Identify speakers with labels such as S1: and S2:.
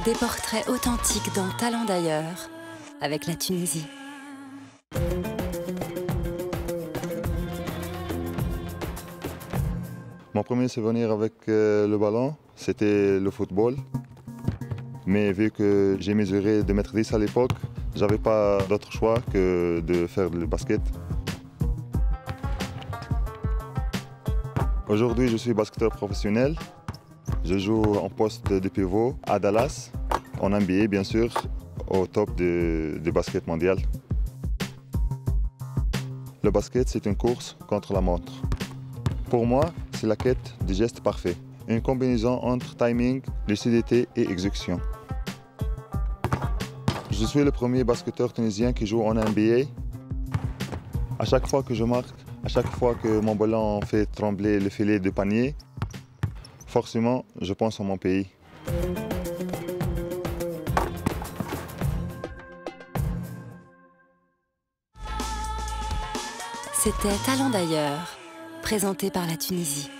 S1: Des portraits authentiques dans Talent d'ailleurs, avec la Tunisie.
S2: Mon premier souvenir avec euh, le ballon, c'était le football. Mais vu que j'ai mesuré 2m10 à l'époque, j'avais pas d'autre choix que de faire le basket. Aujourd'hui, je suis basketteur professionnel. Je joue en poste de pivot à Dallas, en NBA bien sûr, au top du basket mondial. Le basket, c'est une course contre la montre. Pour moi, c'est la quête du geste parfait, une combinaison entre timing, lucidité et exécution. Je suis le premier basketteur tunisien qui joue en NBA. À chaque fois que je marque, à chaque fois que mon ballon fait trembler le filet de panier, forcément, je pense à mon pays.
S1: C'était Talent d'ailleurs, présenté par la Tunisie.